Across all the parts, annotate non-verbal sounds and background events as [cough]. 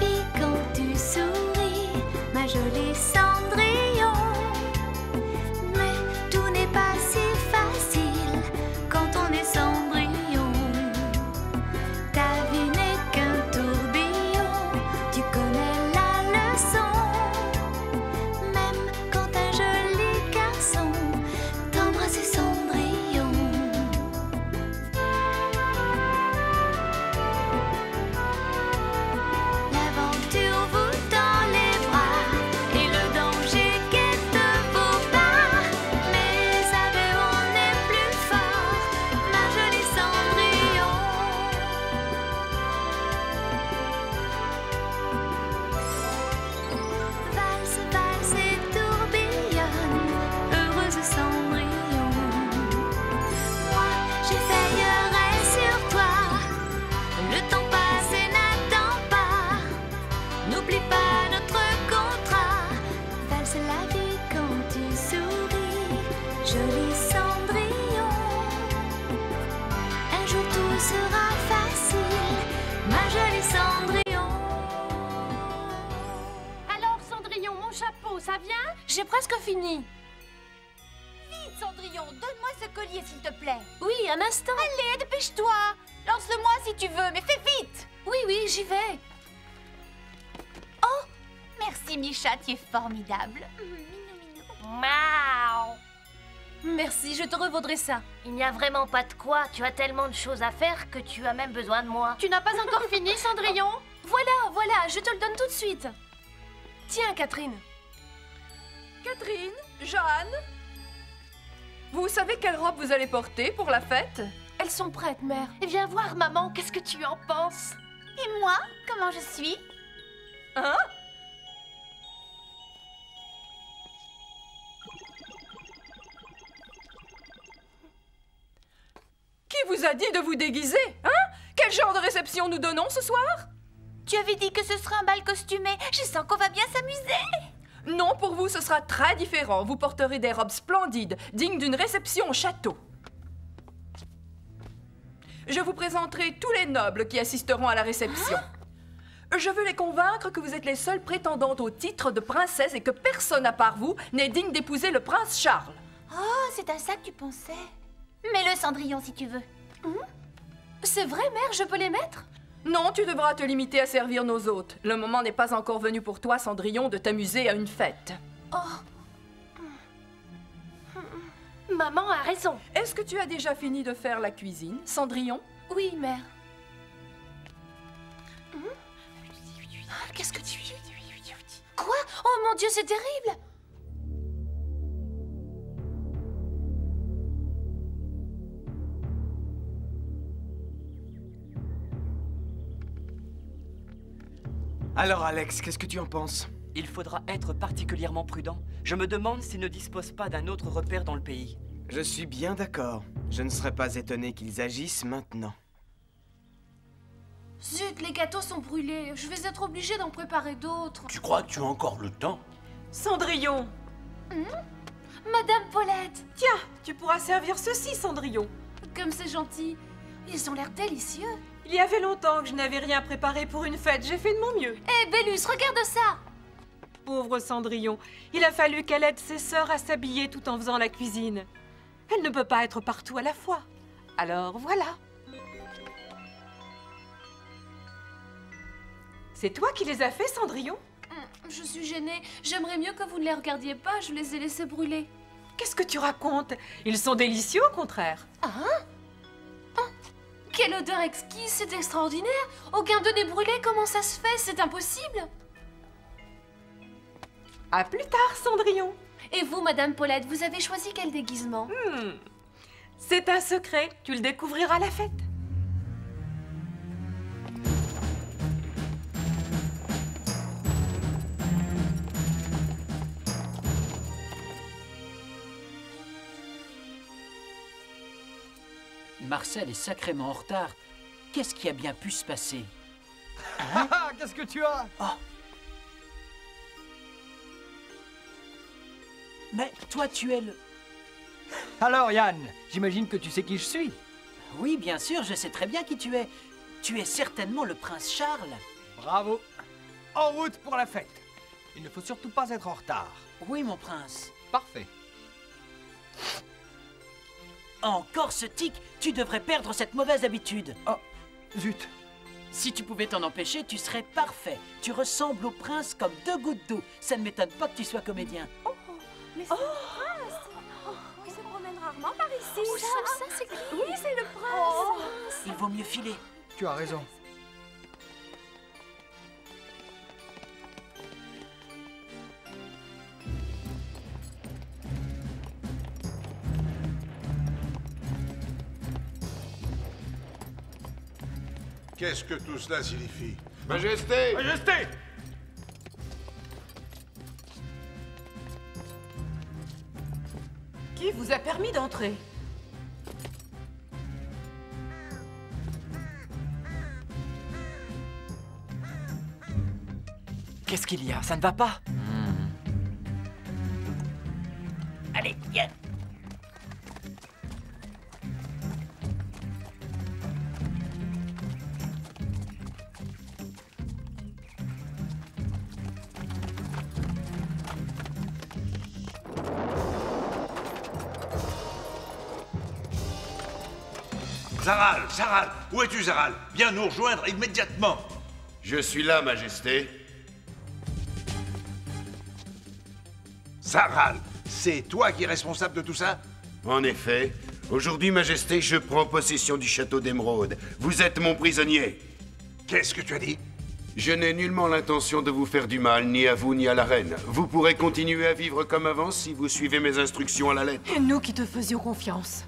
la J'ai presque fini. Vite, Cendrillon, donne-moi ce collier, s'il te plaît. Oui, un instant. Allez, dépêche-toi. Lance-le-moi si tu veux, mais fais vite. Oui, oui, j'y vais. Merci, Micha, tu es formidable. Miaou Merci, je te revaudrai ça. Il n'y a vraiment pas de quoi. Tu as tellement de choses à faire que tu as même besoin de moi. Tu n'as pas encore fini, Cendrillon? [laughs] Voilà, voilà, je te le donne tout de suite. Tiens, Catherine. Catherine, Jeanne, vous savez quelle robe vous allez porter pour la fête? Elles sont prêtes, mère. Et viens voir, maman, qu'est-ce que tu en penses? Et moi, comment je suis? Hein? Qui vous a dit de vous déguiser Hein? Quel genre de réception nous donnons ce soir? Tu avais dit que ce serait un bal costumé. Je sens qu'on va bien s'amuser. Non, pour vous, ce sera très différent. Vous porterez des robes splendides, dignes d'une réception au château. Je vous présenterai tous les nobles qui assisteront à la réception. Je veux les convaincre que vous êtes les seules prétendantes au titre de princesse et que personne à part vous n'est digne d'épouser le prince Charles. Oh, c'est à ça que tu pensais. Mets-le, Cendrillon, si tu veux. C'est vrai, mère, je peux les mettre? Non, tu devras te limiter à servir nos hôtes. Le moment n'est pas encore venu pour toi, Cendrillon, de t'amuser à une fête. Maman a raison. Est-ce que tu as déjà fini de faire la cuisine, Cendrillon? Oui, mère. Qu'est-ce que tu... Quoi? Oh mon Dieu, c'est terrible Alors Alex, qu'est-ce que tu en penses Il faudra être particulièrement prudent. Je me demande s'ils ne disposent pas d'un autre repère dans le pays. Je suis bien d'accord. Je ne serais pas étonné qu'ils agissent maintenant. Zut, les gâteaux sont brûlés. Je vais être obligée d'en préparer d'autres. Tu crois que tu as encore le temps? Cendrillon Madame Paulette, Tiens, tu pourras servir ceci, Cendrillon. comme c'est gentil. Ils ont l'air délicieux. Il y avait longtemps que je n'avais rien préparé pour une fête, j'ai fait de mon mieux. Hé, Bélus, regarde ça Pauvre Cendrillon, il a fallu qu'elle aide ses sœurs à s'habiller tout en faisant la cuisine. Elle ne peut pas être partout à la fois. Alors voilà. C'est toi qui les as fait, Cendrillon? Hum, Je suis gênée. J'aimerais mieux que vous ne les regardiez pas. Je les ai laissés brûler. Qu'est-ce que tu racontes? Ils sont délicieux au contraire. Quelle odeur exquise, c'est extraordinaire. Aucun d'eux n'est brûlé. Comment ça se fait? C'est impossible. À plus tard, Cendrillon. Et vous, Madame Paulette, vous avez choisi quel déguisement? Hmm. C'est un secret, tu le découvriras à la fête. Marcel est sacrément en retard. Qu'est-ce qui a bien pu se passer Ah, qu'est-ce que tu as Mais toi, tu es le... Alors Yann, j'imagine que tu sais qui je suis. Oui, bien sûr, je sais très bien qui tu es. Tu es certainement le prince Charles. Bravo. en route pour la fête. Il ne faut surtout pas être en retard. Oui, mon prince. Parfait. Encore ce tic, tu devrais perdre cette mauvaise habitude. Oh, zut. Si tu pouvais t'en empêcher, tu serais parfait. Tu ressembles au prince comme deux gouttes d'eau. Ça ne m'étonne pas que tu sois comédien. Mais c'est le prince Oh, Il se promène rarement par ici. ça, c'est qui Oui, c'est le prince. Il vaut mieux filer. Tu as raison. Qu'est-ce que tout cela signifie Majesté Majesté Qui vous a permis d'entrer Qu'est-ce qu'il y a? Ça ne va pas? Allez, viens. Zaral Zaral Où es-tu, Zaral? Viens nous rejoindre immédiatement Je suis là, Majesté. Zaral C'est toi qui es responsable de tout ça? En effet, aujourd'hui, Majesté, je prends possession du château d'Émeraude. Vous êtes mon prisonnier. Qu'est-ce que tu as dit? Je n'ai nullement l'intention de vous faire du mal, ni à vous, ni à la reine. Vous pourrez continuer à vivre comme avant si vous suivez mes instructions à la lettre. Et nous qui te faisions confiance.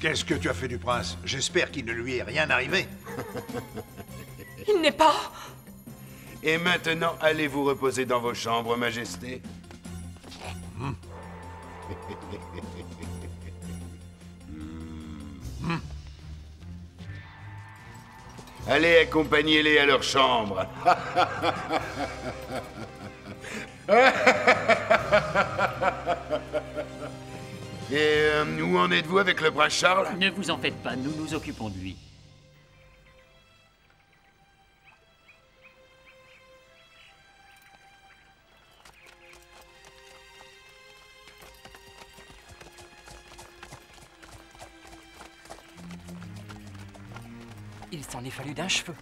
Qu'est-ce que tu as fait du prince J'espère qu'il ne lui est rien arrivé. [laughs] Il n'est pas... Et maintenant, allez vous reposer dans vos chambres, Majesté. [laughs] Allez, accompagnez-les à leur chambre. [laughs] Et euh, où en êtes-vous avec le prince Charles? Ne vous en faites pas, nous nous occupons de lui. Il s'en est fallu d'un cheveu.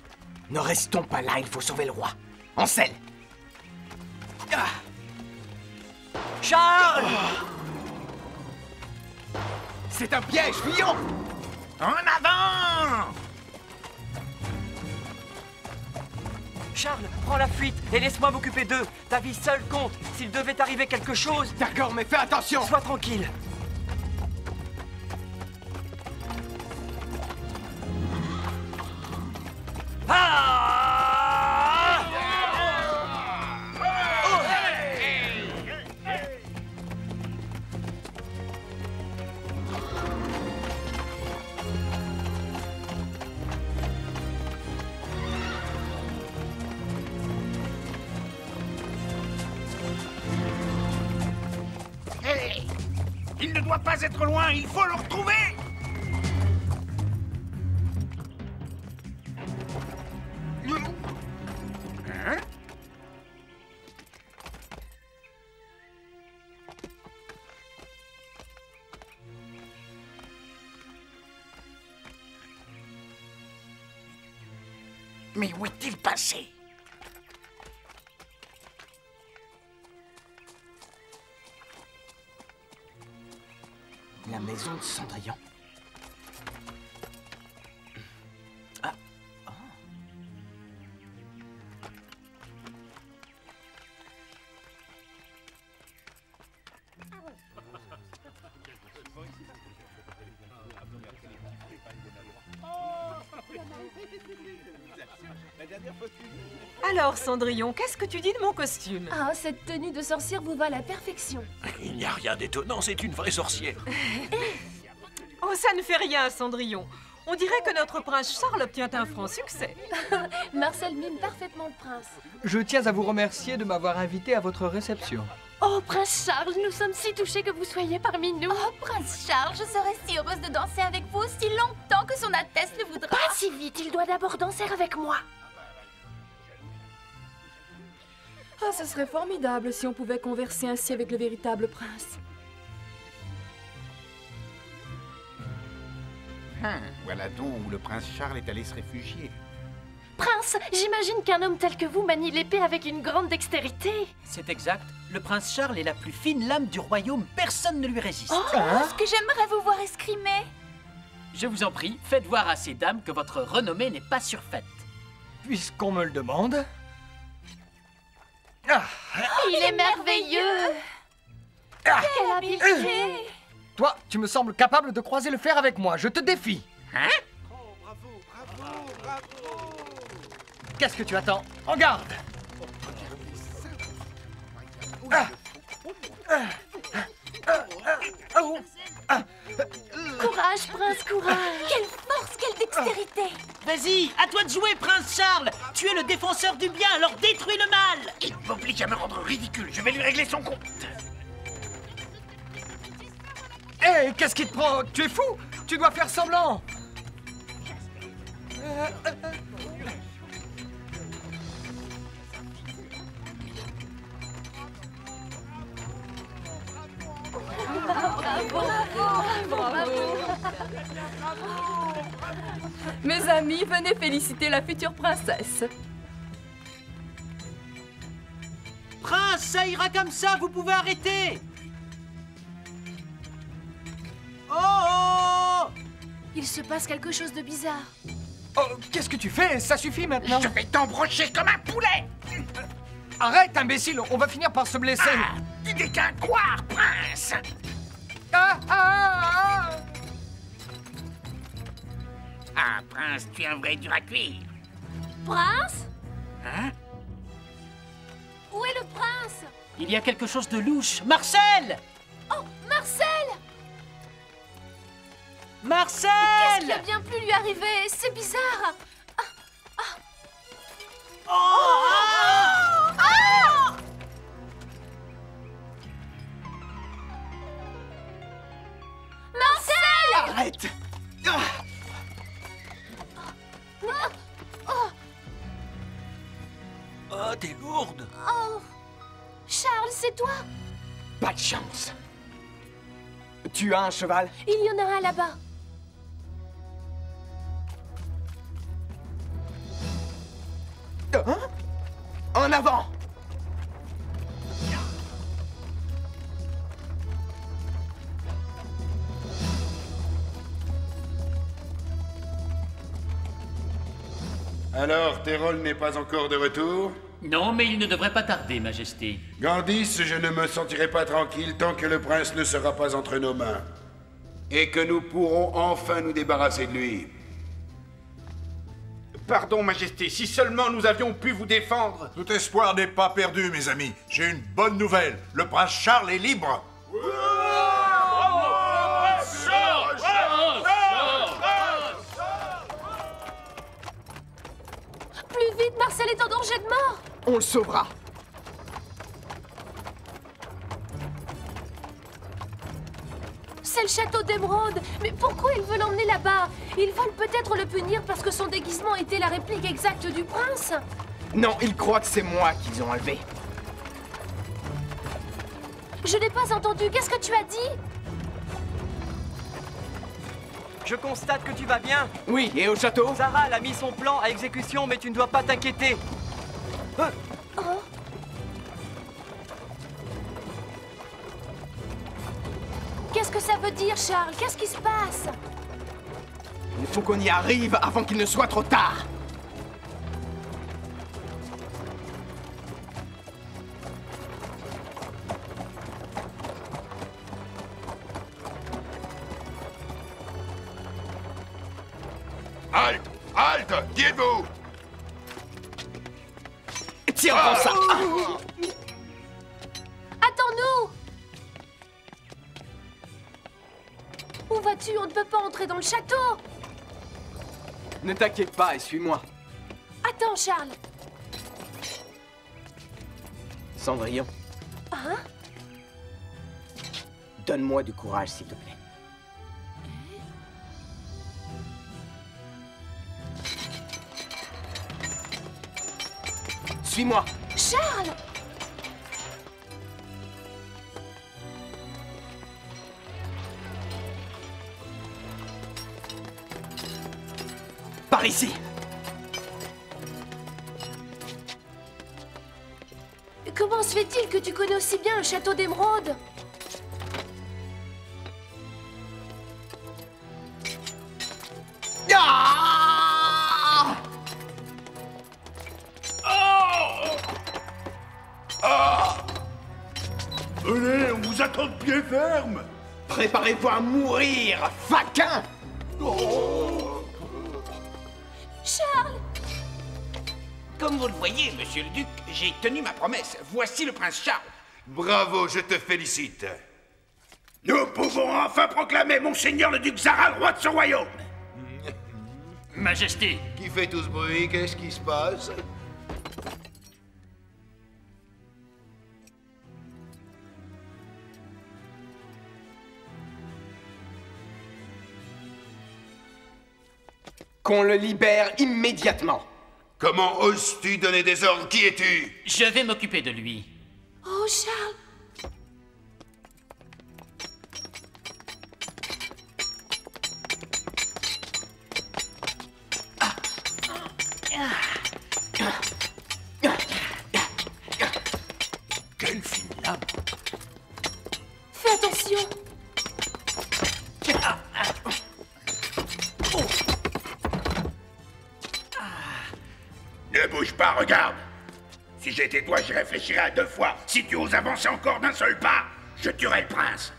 Ne restons pas là, il faut sauver le roi. Ansel Charles C'est un piège, fillon En avant Charles, prends la fuite et laisse-moi m'occuper d'eux. Ta vie seule compte. S'il devait arriver quelque chose, D'accord, mais fais attention sois tranquille. Hé loin, il faut le retrouver. Hein? Mais où est-il passé? La maison de Cendrillon. Alors, Cendrillon, qu'est-ce que tu dis de mon costume? Ah, cette tenue de sorcière vous va à la perfection. Il n'y a rien d'étonnant, c'est une vraie sorcière. [laughs] Oh, ça ne fait rien, Cendrillon. On dirait que notre prince Charles obtient un franc succès. [laughs] Marcel mime parfaitement le prince. Je tiens à vous remercier de m'avoir invité à votre réception. Oh, prince Charles, nous sommes si touchés que vous soyez parmi nous. Oh, Prince Charles, je serais si heureuse de danser avec vous aussi longtemps que son Altesse le voudra. Pas si vite, il doit d'abord danser avec moi. Ah, ce serait formidable si on pouvait converser ainsi avec le véritable prince. Hum, voilà donc où le prince Charles est allé se réfugier. Prince, j'imagine qu'un homme tel que vous manie l'épée avec une grande dextérité. C'est exact. Le prince Charles est la plus fine lame du royaume. Personne ne lui résiste. Oh, ce que j'aimerais vous voir escrimer. Je vous en prie, faites voir à ces dames que votre renommée n'est pas surfaite. Puisqu'on me le demande. Il est merveilleux. Quelle habileté. Toi, tu me sembles capable de croiser le fer avec moi. Je te défie. Hein? Qu'est-ce que tu attends? En garde Ah. Ah. Ah. Courage, prince, courage. Quelle force, quelle dextérité. Vas-y, à toi de jouer, prince Charles Tu es le défenseur du bien, alors détruis le mal Il m'oblige à me rendre ridicule. Je vais lui régler son compte. Hé, qu'est-ce qui te prend? Tu es fou? Tu dois faire semblant Mes amis, venez féliciter la future princesse. Prince, ça ira comme ça, vous pouvez arrêter. Oh, oh. Il se passe quelque chose de bizarre. Oh, qu'est-ce que tu fais? Ça suffit maintenant. Je vais t'embrocher comme un poulet. Arrête, imbécile On va finir par se blesser. Ah, Tu n'es qu'un couard, prince. Ah, ah, ah, Ah, prince, tu es un vrai dur à cuire. Prince Hein? Où est le prince? Il y a quelque chose de louche. Marcel! Oh, Marcel! Marcel! Qu'est-ce qui a bien pu lui arriver? C'est bizarre! Oh, Ah Tu as un cheval. Il y en a un là-bas. Hein? En avant. Alors, Térol n'est pas encore de retour? Non, mais il ne devrait pas tarder, Majesté. Gandis, je ne me sentirai pas tranquille tant que le prince ne sera pas entre nos mains. Et que nous pourrons enfin nous débarrasser de lui. Pardon, Majesté, si seulement nous avions pu vous défendre. Tout espoir n'est pas perdu, mes amis. J'ai une bonne nouvelle. Le prince Charles est libre. Plus vite, Marcel est en danger de mort On le sauvera. C'est le château d'émeraude Mais pourquoi ils veulent l'emmener là-bas? Ils veulent peut-être le punir parce que son déguisement était la réplique exacte du prince? Non, ils croient que c'est moi qu'ils ont enlevé. Je n'ai pas entendu, qu'est-ce que tu as dit? Je constate que tu vas bien. Oui, et au château? Sarah a mis son plan à exécution, mais tu ne dois pas t'inquiéter. Oh Qu'est-ce que ça veut dire, Charles? Qu'est-ce qui se passe? Il faut qu'on y arrive avant qu'il ne soit trop tard. Halte Halte Qui êtes-vous? Tire en ça. Attends-nous. Où vas-tu? On ne peut pas entrer dans le château. Ne t'inquiète pas et suis-moi. Attends, Charles. Cendrillon, Hein? Donne-moi du courage, s'il te plaît. suis-moi. Charles Par ici Comment se fait-il que tu connais aussi bien le château d'émeraude Préparez-vous à mourir, faquin Charles Comme vous le voyez, monsieur le duc, j'ai tenu ma promesse. Voici le prince Charles. Bravo, je te félicite. Nous pouvons enfin proclamer Monseigneur le duc Zaral roi de ce royaume Majesté, Qui fait tout ce bruit? Qu'est-ce qui se passe? Qu'on le libère immédiatement. Comment oses-tu donner des ordres? Qui es-tu? Je vais m'occuper de lui. Oh, Charles j'y réfléchirais à deux fois. Si tu oses avancer encore d'un seul pas, je tuerais le prince.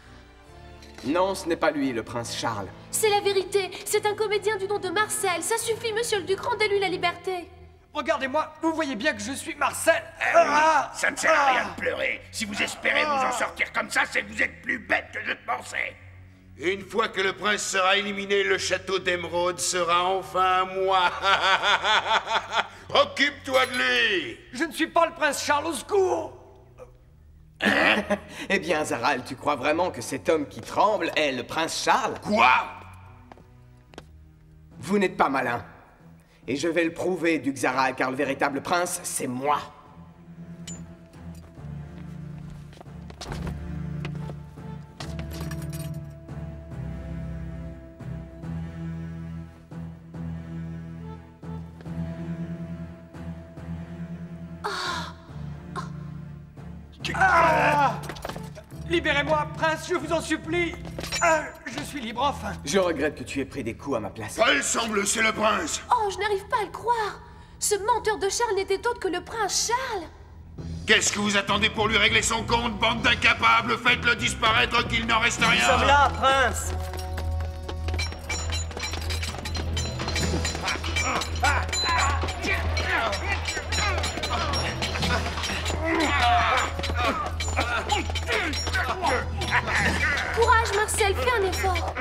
Non, ce n'est pas lui, le prince Charles. C'est la vérité C'est un comédien du nom de Marcel Ça suffit, monsieur le duc, rendez-lui la liberté Regardez-moi, vous voyez bien que je suis Marcel. Ah oui, ça ne sert à rien de pleurer. Si vous espérez vous en sortir comme ça, c'est que vous êtes plus bête que je ne pensais. Une fois que le prince sera éliminé, le château d'émeraude sera enfin à moi. [laughs] Occupe-toi de lui Je ne suis pas le prince Charles au secours Eh bien, Zaral, tu crois vraiment que cet homme qui tremble est le prince Charles? Quoi? Vous n'êtes pas malin. Et je vais le prouver, Duc Zaral, car le véritable prince, c'est moi. Ah Libérez-moi, prince, je vous en supplie. Ah, Je suis libre enfin. Je regrette que tu aies pris des coups à ma place. Pas il semble, c'est le prince. Oh, je n'arrive pas à le croire. Ce menteur de Charles n'était autre que le prince Charles. Qu'est-ce que vous attendez pour lui régler son compte, bande d'incapables? Faites-le disparaître qu'il n'en reste rien. Nous sommes là, prince Courage, Marcel, fais un effort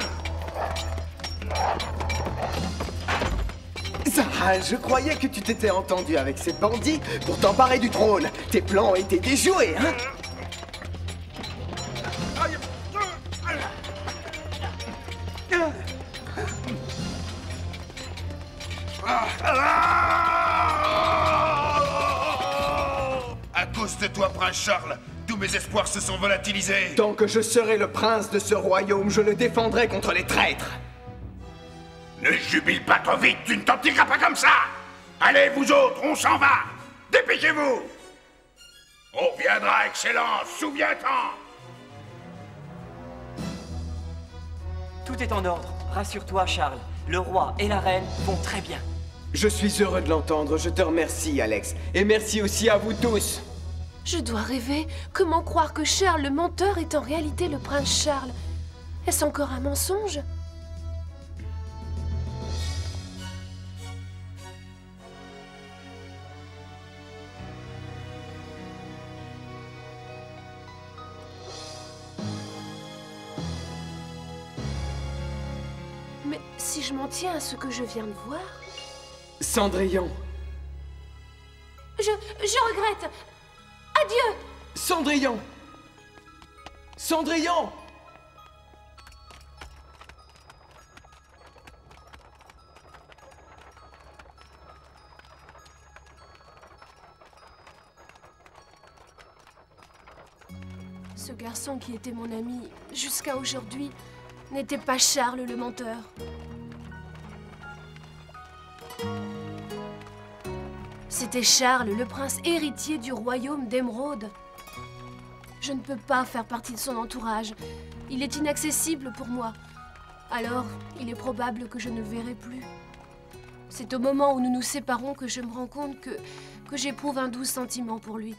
Zaral, je croyais que tu t'étais entendu avec ces bandits pour t'emparer du trône. Tes plans étaient déjoués, hein? À cause de toi, prince Charles, mes espoirs se sont volatilisés. Tant que je serai le prince de ce royaume, je le défendrai contre les traîtres. Ne jubile pas trop vite, tu ne t'en tireras pas comme ça Allez, vous autres, on s'en va Dépêchez-vous On reviendra, Excellence, souviens-t'en Tout est en ordre. Rassure-toi, Charles. Le roi et la reine vont très bien. Je suis heureux de l'entendre, je te remercie, Alex. Et merci aussi à vous tous. Je dois rêver Comment croire que Charles le menteur est en réalité le prince Charles? Est-ce encore un mensonge? Mais si je m'en tiens à ce que je viens de voir, Cendrillon. je, je regrette. Adieu. Cendrillon Cendrillon Ce garçon qui était mon ami jusqu'à aujourd'hui n'était pas Charles le menteur. C'était Charles, le prince héritier du royaume d'Émeraude. Je ne peux pas faire partie de son entourage. Il est inaccessible pour moi. Alors, il est probable que je ne le verrai plus. C'est au moment où nous nous séparons que je me rends compte que, que j'éprouve un doux sentiment pour lui.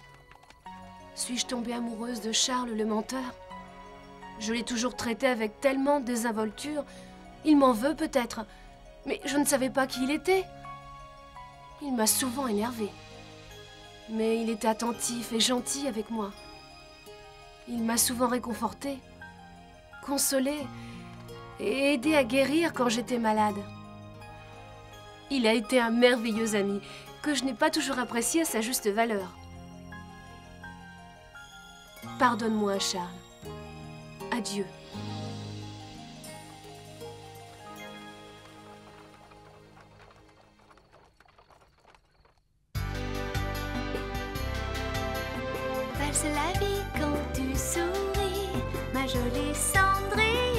Suis-je tombée amoureuse de Charles le menteur? Je l'ai toujours traité avec tellement de désinvolture. Il m'en veut peut-être, mais je ne savais pas qui il était. Il m'a souvent énervée. Mais il était attentif et gentil avec moi. Il m'a souvent réconfortée, consolée et aidée à guérir quand j'étais malade. Il a été un merveilleux ami que je n'ai pas toujours apprécié à sa juste valeur. Pardonne-moi, Charles. Adieu. valse la vie quand tu souris, ma jolie cendrée.